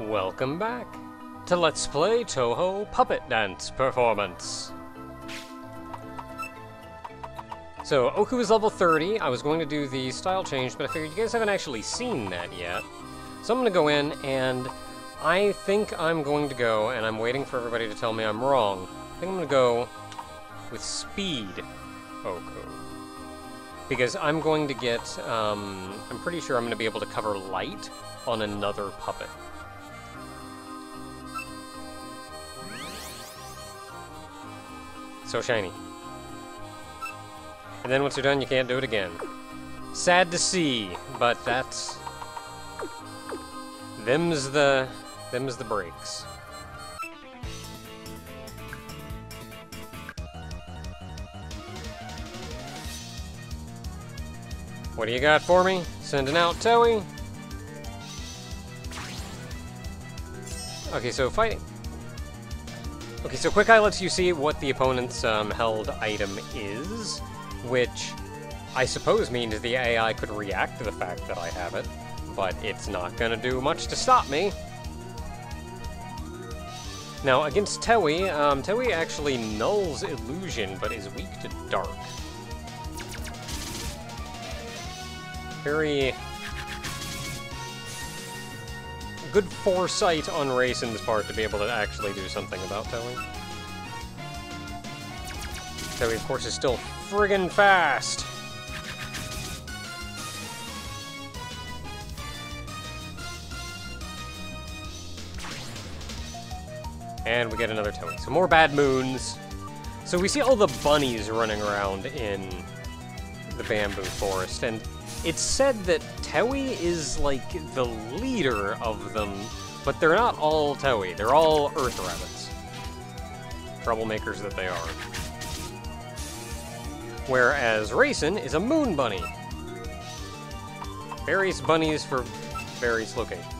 Welcome back to Let's Play Touhou Puppet Dance Performance. So, Okuu is level 30. I was going to do the style change, but I figured you guys haven't actually seen that yet. So I'm going to go in, and I think I'm going to go, and I'm waiting for everybody to tell me I'm wrong. I think I'm going to go with Speed Okuu. Because I'm going to get, um, I'm pretty sure I'm going to be able to cover light on another puppet. So shiny. And then once you're done, you can't do it again. Sad to see, but that's... Them's the... Them's the breaks. What do you got for me? Sending out Tewi? Okay, so fighting. Okay, so Quick Eye lets you see what the opponent's um, held item is, which I suppose means the AI could react to the fact that I have it, but it's not gonna do much to stop me. Now, against Tewi, um, Tewi actually nulls Illusion, but is weak to Dark. Very good foresight on Reisen's part to be able to actually do something about Tewi. Tewi, of course, is still friggin' fast! And we get another Tewi. So more Bad Moons. So we see all the bunnies running around in the bamboo forest, and it's said that Tewi is like the leader of them, but they're not all Tewi. They're all Earth Rabbits. Troublemakers that they are. Whereas Reisen is a Moon Bunny. Various bunnies for various locations.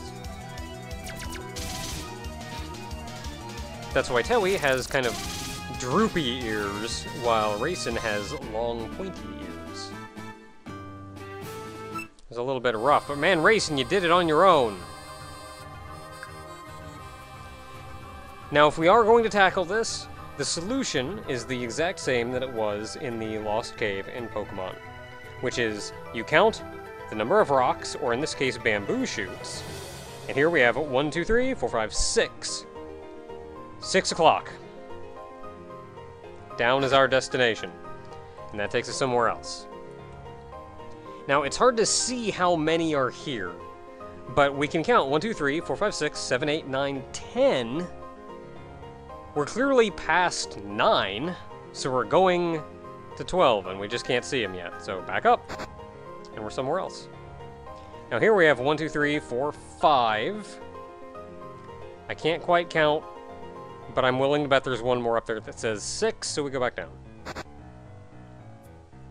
That's why Tewi has kind of droopy ears, while Reisen has long, pointy ears. It's a little bit rough, but man, Reisen, you did it on your own. Now, if we are going to tackle this, the solution is the exact same that it was in the Lost Cave in Pokemon, which is you count the number of rocks, or in this case, bamboo shoots, and here we have one, two, three, four, five, six. Six o'clock. Down is our destination, and that takes us somewhere else. Now, it's hard to see how many are here, but we can count 1, 2, 3, 4, 5, 6, 7, 8, 9, 10. We're clearly past 9, so we're going to 12, and we just can't see them yet. So back up, and we're somewhere else. Now here we have 1, 2, 3, 4, 5. I can't quite count, but I'm willing to bet there's one more up there that says 6, so we go back down.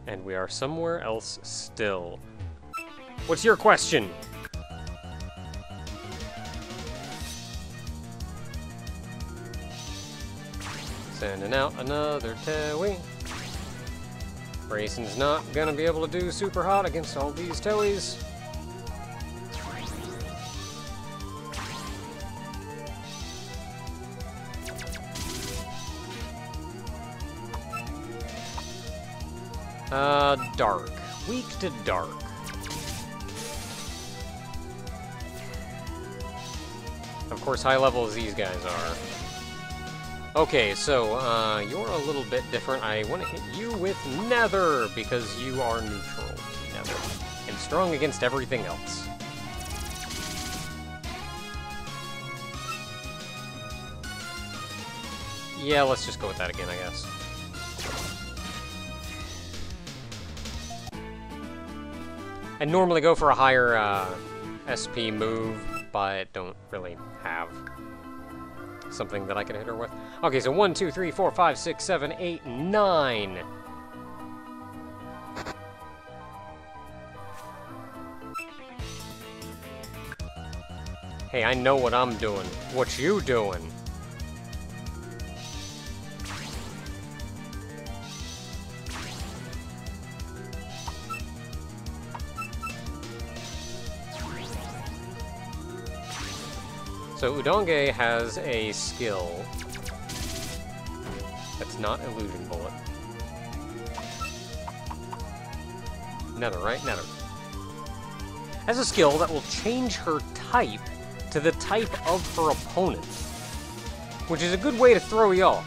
And we are somewhere else still. What's your question? Sending out another Tewi. Reisen's not gonna be able to do super hot against all these Tewis. Uh, dark. Weak to dark. Of course, high level as these guys are. Okay, so, uh, you're a little bit different. I want to hit you with Nether, because you are neutral Nether. And strong against everything else. Yeah, let's just go with that again, I guess. I normally go for a higher uh, SP move, but don't really have something that I can hit her with. Okay, so one, two, three, four, five, six, seven, eight, nine. Hey, I know what I'm doing. What you doing? So Udonge has a skill that's not Illusion Bullet. Nether, right? Nether. Has a skill that will change her type to the type of her opponent, which is a good way to throw you off.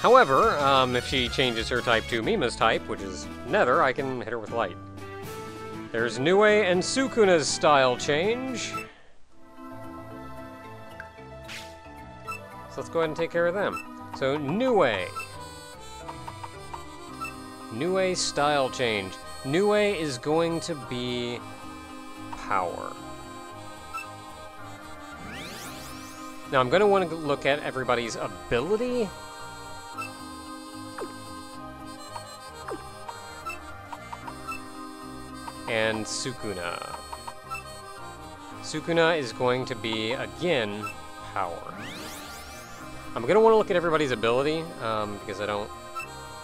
However, um, if she changes her type to Mima's type, which is Nether, I can hit her with Light. There's Nue and Sukuna's style change. So let's go ahead and take care of them. So, Nue. Nue style change. Nue is going to be power. Now I'm going to want to look at everybody's ability. And Sukuna. Sukuna is going to be, again, power. I'm going to want to look at everybody's ability, um, because I don't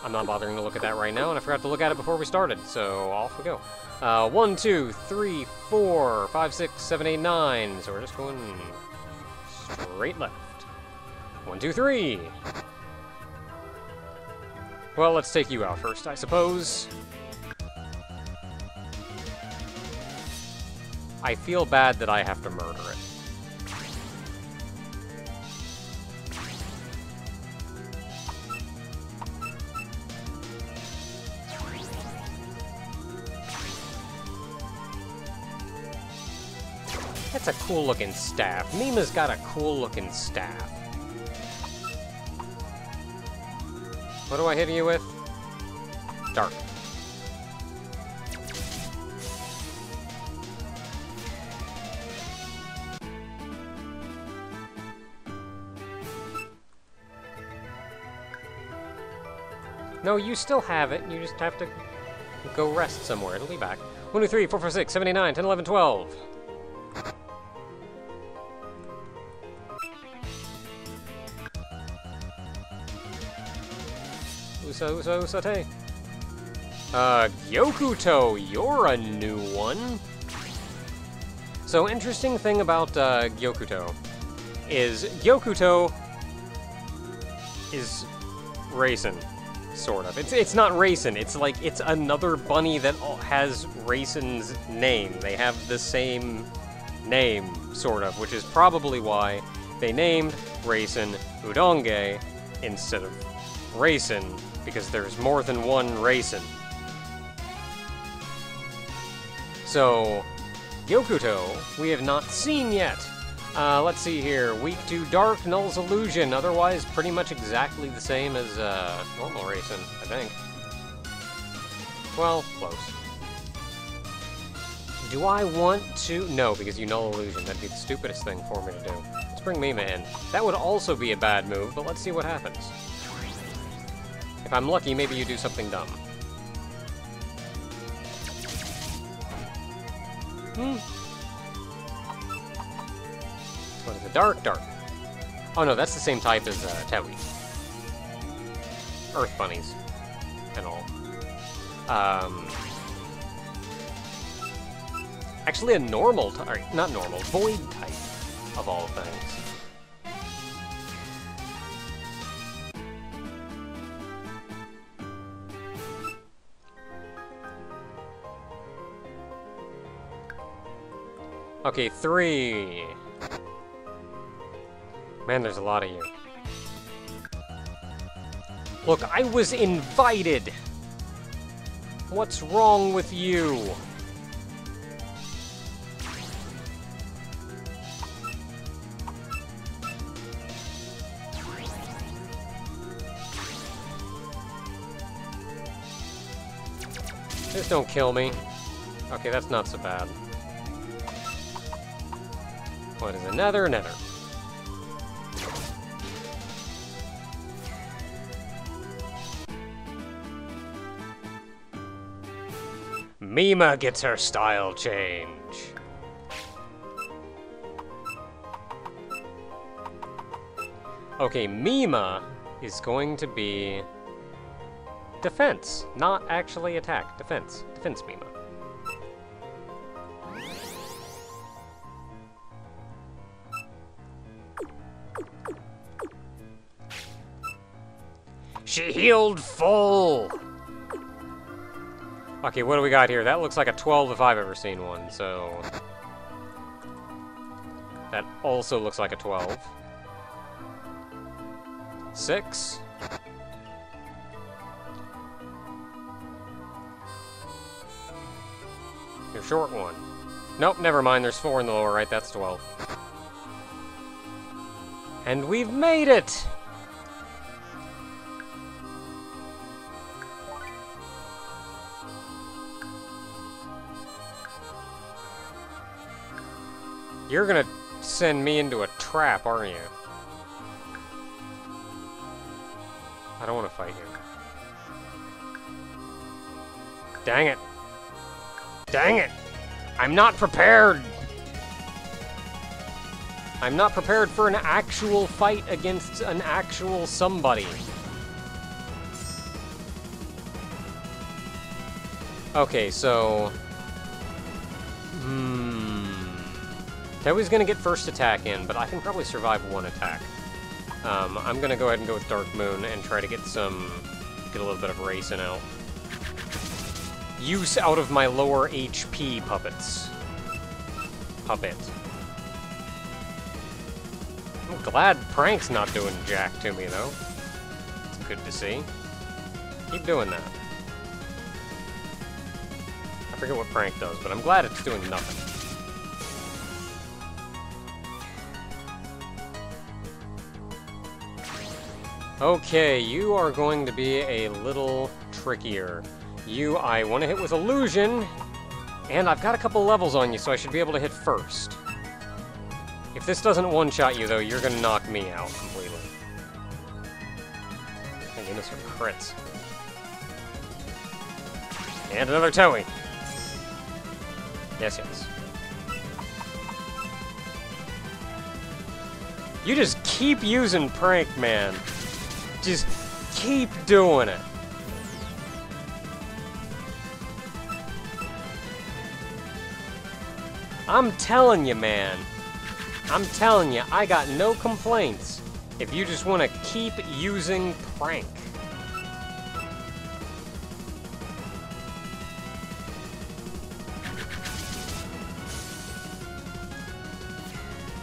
I'm not bothering to look at that right now, and I forgot to look at it before we started, so off we go. Uh, one, two, three, four, five, six, seven, eight, nine. So we're just going straight left. One, two, three. Well, let's take you out first, I suppose. I feel bad that I have to murder it. That's a cool looking staff. Mima's got a cool looking staff. What do I hit you with? Dark. No, you still have it. You just have to go rest somewhere. It'll be back. 1, 2, 3, 4, 5, 6, 7, 8, 9, 10, 11, 12. Usa, Usa, Usate. Uh, Gyokuto, you're a new one. So, interesting thing about uh, Gyokuto is Gyokuto is Reisen, sort of. It's it's not Reisen. It's like it's another bunny that has Reisen's name. They have the same name, sort of, which is probably why they named Reisen Udonge instead of Reisen because there's more than one Reisen. So, Gyokuto, we have not seen yet. Uh, let's see here. Weak to Dark, Null's Illusion. Otherwise, pretty much exactly the same as uh, normal Reisen, I think. Well, close. Do I want to? No, because you Null Illusion. That'd be the stupidest thing for me to do. Let's bring Mima in. That would also be a bad move, but let's see what happens. If I'm lucky, maybe you do something dumb. Hmm. Dark? Dark. Oh no, that's the same type as uh, Tewi. Earth bunnies. And all. Um... Actually a normal type, not normal, void type, of all things. Okay, three. Man, there's a lot of you. Look, I was invited! What's wrong with you? Just don't kill me. Okay, that's not so bad. What is another? Another. Mima gets her style change. Okay, Mima is going to be defense, not actually attack. Defense. Defense Mima. She healed full! Okay, what do we got here? That looks like a 12 if I've ever seen one, so... That also looks like a 12. 6. Your short one. Nope, never mind. There's 4 in the lower right. That's 12. And we've made it! You're gonna send me into a trap, aren't you? I don't want to fight you. Dang it. Dang it! I'm not prepared! I'm not prepared for an actual fight against an actual somebody. Okay, so... Tewi's gonna get first attack in, but I can probably survive one attack. Um, I'm gonna go ahead and go with Dark Moon and try to get some... get a little bit of Reisen out. Use out of my lower HP puppets. Puppet. I'm glad Prank's not doing jack to me, though. It's good to see. Keep doing that. I forget what Prank does, but I'm glad it's doing nothing. Okay, you are going to be a little trickier. You, I want to hit with Illusion, and I've got a couple levels on you, so I should be able to hit first. If this doesn't one-shot you, though, you're gonna knock me out completely. Thank goodness for crits. And another Tewi. Yes, yes. You just keep using Prank Man. Just keep doing it. I'm telling you, man. I'm telling you, I got no complaints if you just want to keep using prank.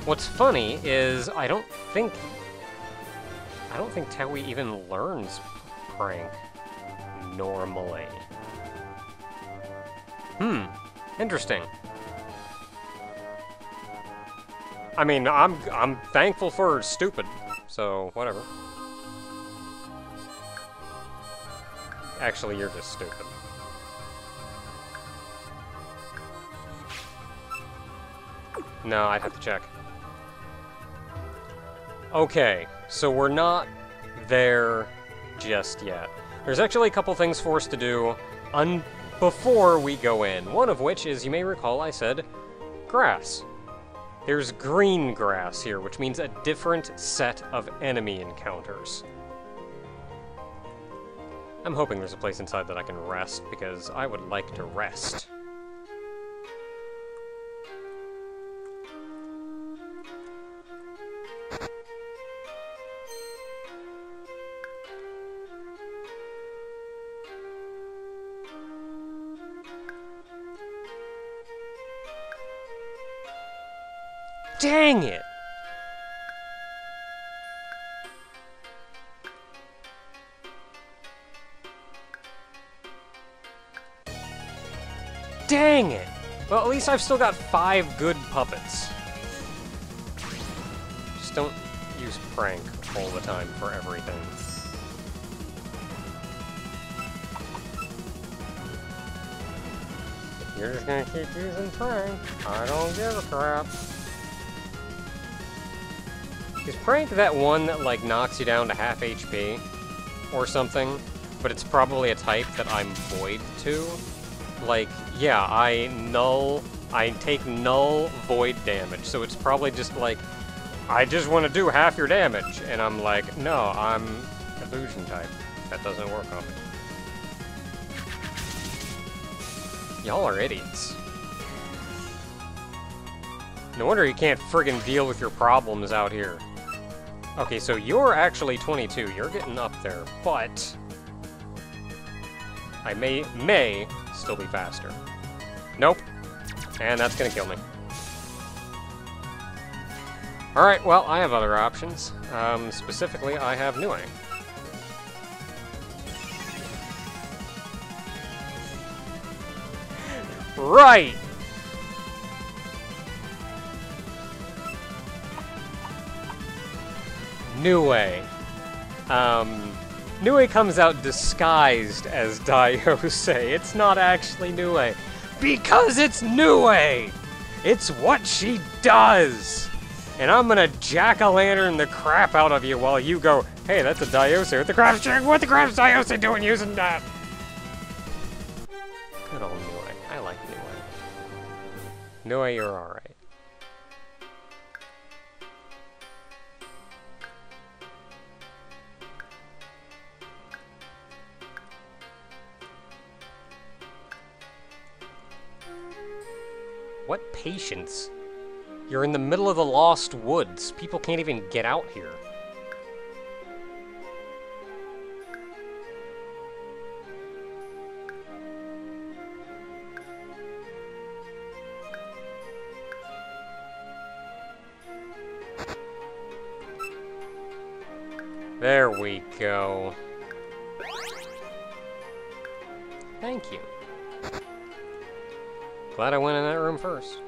What's funny is I don't think I don't think Tewi even learns prank normally. Hmm, interesting. I mean, I'm I'm thankful for stupid, so whatever. Actually, you're just stupid. No, I'd have to check. Okay, so we're not there just yet. There's actually a couple things for us to do before we go in. One of which is, you may recall I said, grass. There's green grass here, which means a different set of enemy encounters. I'm hoping there's a place inside that I can rest, because I would like to rest. Dang it! Dang it! Well, at least I've still got five good puppets. Just don't use prank all the time for everything. You're just gonna keep using prank, I don't give a crap. Is Prank that one that, like, knocks you down to half HP? Or something? But it's probably a type that I'm void to? Like, yeah, I null... I take null void damage, so it's probably just like, I just want to do half your damage, and I'm like, no, I'm illusion type. That doesn't work on me. Y'all are idiots. No wonder you can't friggin' deal with your problems out here. Okay, so you're actually 22. You're getting up there, but I may may still be faster. Nope. And that's gonna kill me. Alright, well, I have other options. Um, specifically, I have Nue. Right! Nue. Um, Nue comes out disguised as Daiyousei. It's not actually Nue. Because it's Nue! It's what she does! And I'm gonna jack-o'-lantern the crap out of you while you go, hey, that's a Daiyousei. What the crap's, what the crap crap's Daiyousei doing using that? Good old Nue. I like Nue. Nue, you're alright. Patience? You're in the middle of the Lost Woods. People can't even get out here. There we go. Thank you. Glad I went in that room first.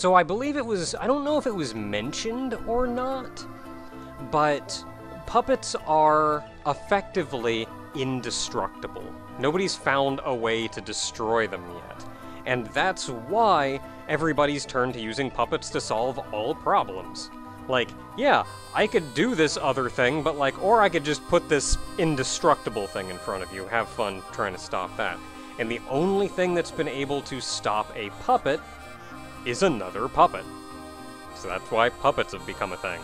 So I believe it was, I don't know if it was mentioned or not, but puppets are effectively indestructible. Nobody's found a way to destroy them yet. And that's why everybody's turned to using puppets to solve all problems. Like, yeah, I could do this other thing, but like, or I could just put this indestructible thing in front of you. Have fun trying to stop that and the only thing that's been able to stop a puppet is another puppet. So that's why puppets have become a thing.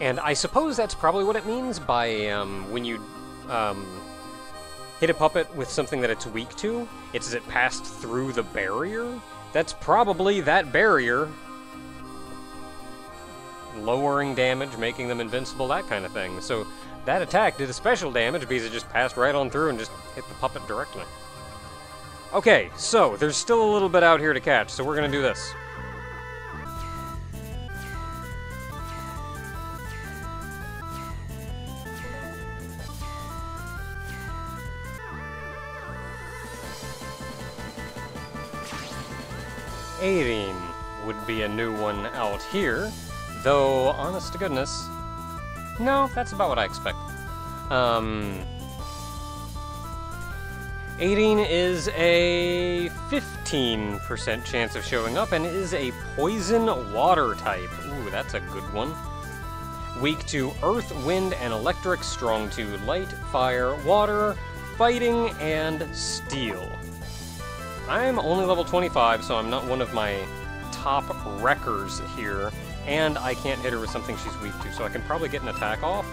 And I suppose that's probably what it means by um, when you um, hit a puppet with something that it's weak to, it's as it passed through the barrier. That's probably that barrier lowering damage, making them invincible, that kind of thing. So that attack did a special damage because it just passed right on through and just hit the puppet directly. Okay, so there's still a little bit out here to catch, so we're gonna do this. Aideen would be a new one out here, though, honest to goodness, no, that's about what I expect. Um, Aideen is a 15% chance of showing up and is a poison water type. Ooh, that's a good one. Weak to earth, wind, and electric, strong to light, fire, water, fighting, and steel. I'm only level 25, so I'm not one of my top wreckers here and I can't hit her with something she's weak to, so I can probably get an attack off,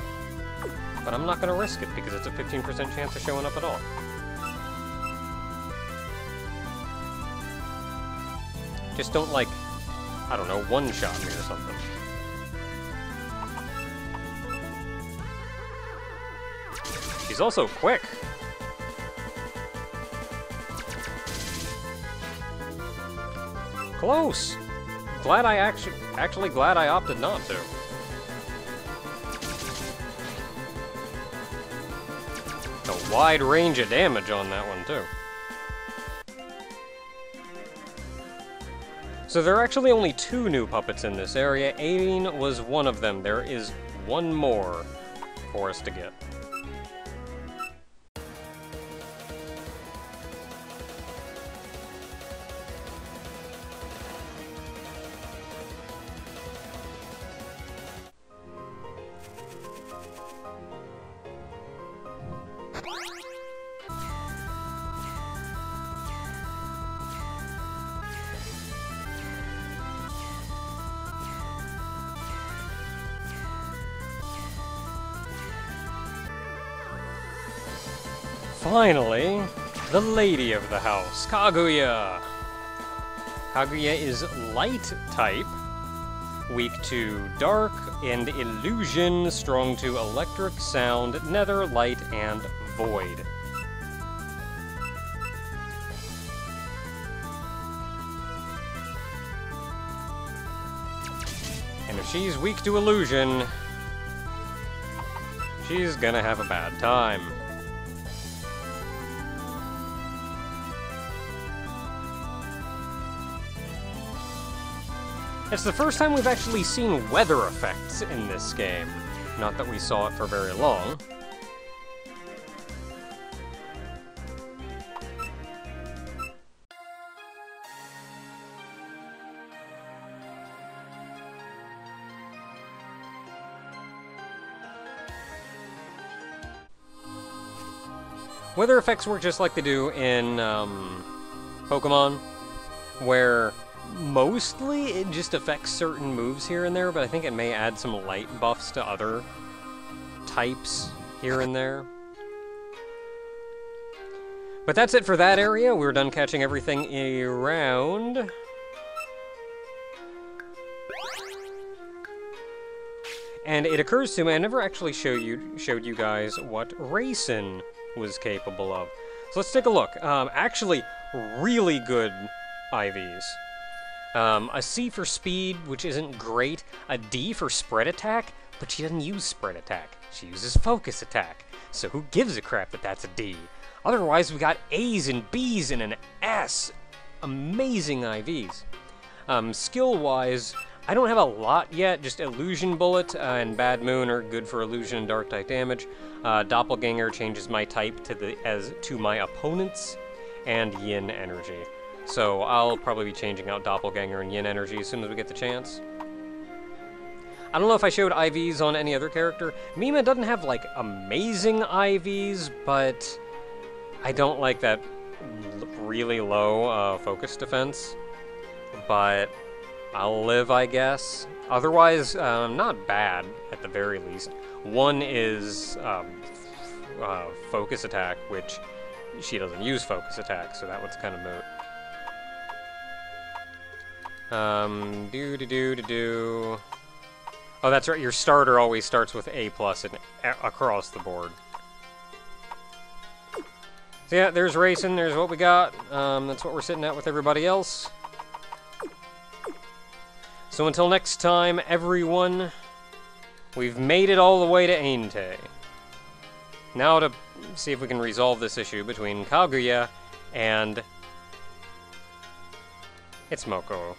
but I'm not going to risk it because it's a 15% chance of showing up at all. Just don't, like, I don't know, one-shot me or something. She's also quick. Close! glad I actually, actually glad I opted not to. A wide range of damage on that one, too. So there are actually only two new puppets in this area. Aideen was one of them. There is one more for us to get. Finally, the lady of the house, Kaguya. Kaguya is light type, weak to dark and illusion, strong to electric, sound, nether, light, and void. And if she's weak to illusion, she's gonna have a bad time. It's the first time we've actually seen weather effects in this game. Not that we saw it for very long. Weather effects work just like they do in um, Pokemon, where mostly it just affects certain moves here and there, but I think it may add some light buffs to other types here and there. But that's it for that area. We're done catching everything around. And it occurs to me, I never actually showed you showed you guys what Reisen was capable of. So let's take a look. Um, actually, really good IVs. Um, a C for speed, which isn't great. A D for spread attack, but she doesn't use spread attack. She uses focus attack. So who gives a crap that that's a D? Otherwise, we got A's and B's and an S. Amazing IVs. Um, Skill-wise, I don't have a lot yet. Just Illusion Bullet uh, and Bad Moon are good for illusion and dark type damage. Uh, Doppelganger changes my type to the as to my opponent's, and Yin Energy. So I'll probably be changing out Doppelganger and Yin Energy as soon as we get the chance. I don't know if I showed IVs on any other character. Mima doesn't have, like, amazing IVs, but I don't like that really low uh, focus defense. But I'll live, I guess. Otherwise, um, not bad, at the very least. One is um, uh, focus attack, which she doesn't use focus attack, so that one's kind of moot. Um, do do do do do. Oh, that's right. Your starter always starts with A plus and across the board. So yeah, there's Reisen. There's what we got. Um, that's what we're sitting at with everybody else. So until next time, everyone, we've made it all the way to Eientei. Now to see if we can resolve this issue between Kaguya and It's Mokou.